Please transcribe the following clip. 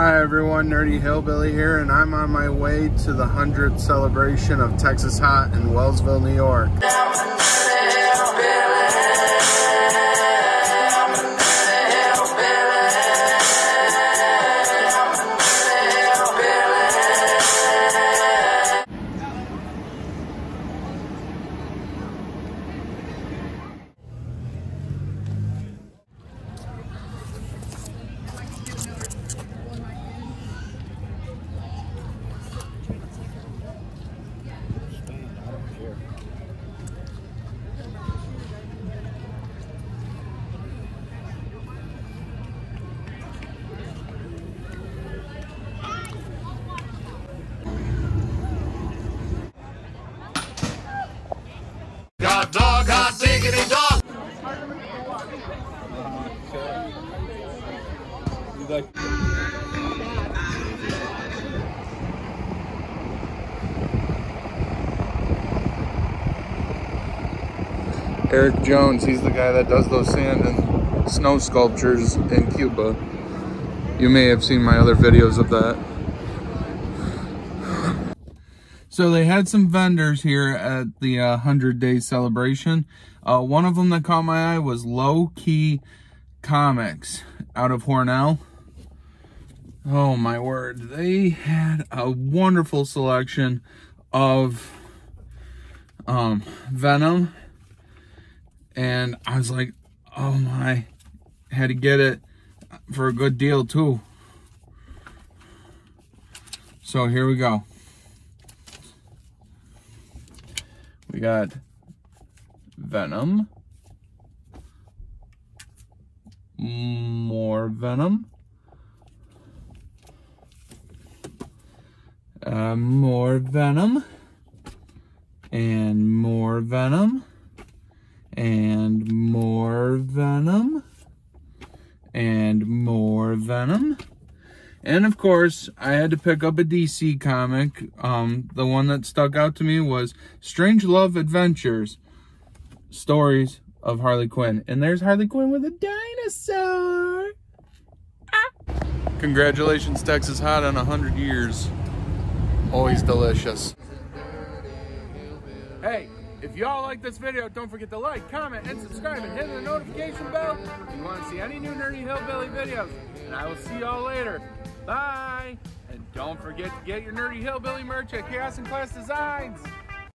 Hi everyone, Nerdy Hillbilly here, and I'm on my way to the 100th celebration of Texas Hot in Wellsville, New York. Dog, hot diggity dog. Eric Jones, he's the guy that does those sand and snow sculptures in Cuba. You may have seen my other videos of that. So they had some vendors here at the uh, 100 day celebration. Uh, one of them that caught my eye was Low Key Comics out of Hornell. Oh my word. They had a wonderful selection of um, Venom. And I was like, oh my. Had to get it for a good deal too. So here we go. Got Venom. More Venom. Uh, more Venom. And more Venom. And more Venom. And more Venom. And of course, I had to pick up a DC comic. Um, the one that stuck out to me was Strange Love Adventures Stories of Harley Quinn. And there's Harley Quinn with a dinosaur. Ah. Congratulations, Texas Hot on 100 years. Always delicious. Hey, if y'all like this video, don't forget to like, comment, and subscribe, and hit the notification bell if you want to see any new Nerdy Hillbilly videos. And I will see y'all later. Bye! And don't forget to get your Nerdy Hillbilly merch at Chaos and Class Designs.